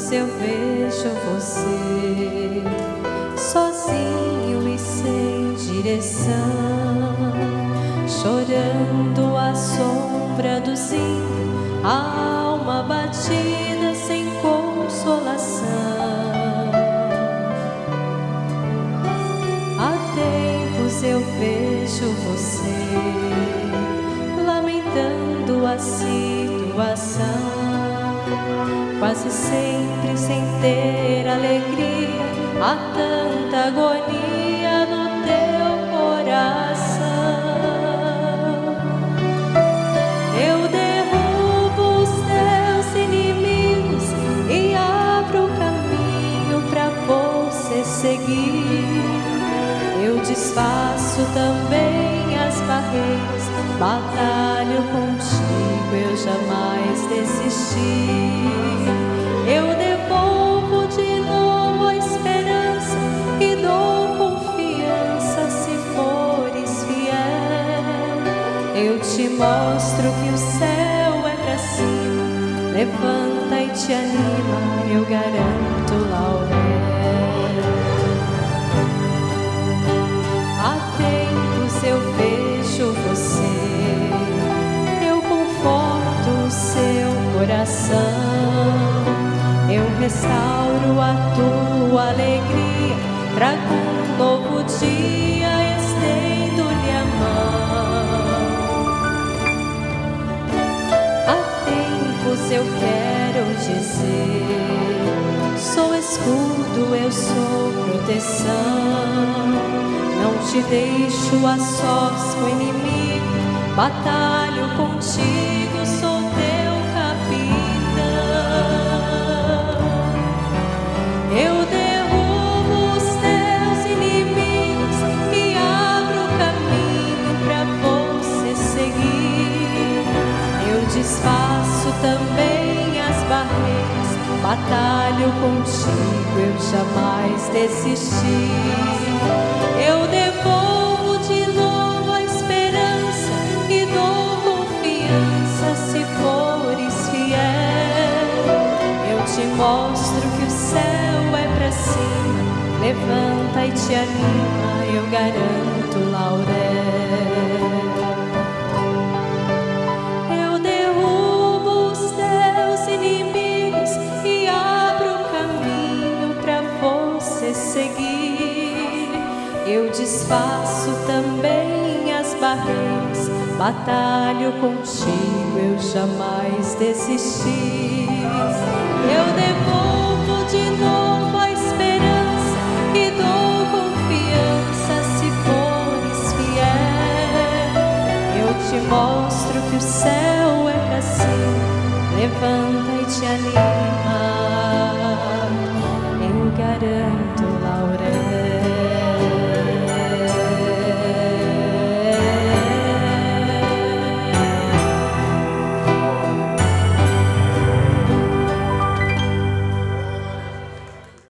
se eu vejo você sozinho e sem direção, chorando a sombra do sim, alma batida sem consolação. Há tempos eu vejo você lamentando a situação quase sempre sem ter alegria, há tanta agonia no teu coração. Eu derrubo os teus inimigos e abro o caminho para você seguir. Eu desfaço também as barreiras, batalho contigo, eu jamais desisti. Eu te mostro que o céu é pra cima, levanta e te anima, eu garanto laurel. Há tempos eu vejo você, eu conforto o seu coração, eu restauro a tua alegria, trago um novo dia, eu quero dizer, sou escudo, eu sou proteção. Não te deixo a sós com o inimigo, batalho contigo, sou teu capitão. Eu derrubo os teus inimigos e abro o caminho para você seguir. Eu desfaço também as barreiras, batalho contigo, eu jamais desisti. Eu devolvo de novo a esperança e dou confiança se fores fiel. Eu te mostro que o céu é pra cima, levanta e te anima, eu garanto laurel. Seguir. Eu desfaço também as barreiras, batalho contigo, eu jamais desisti. Eu devolvo de novo a esperança e dou confiança se fores fiel. Eu te mostro que o céu é pra cima, levanta e te anima,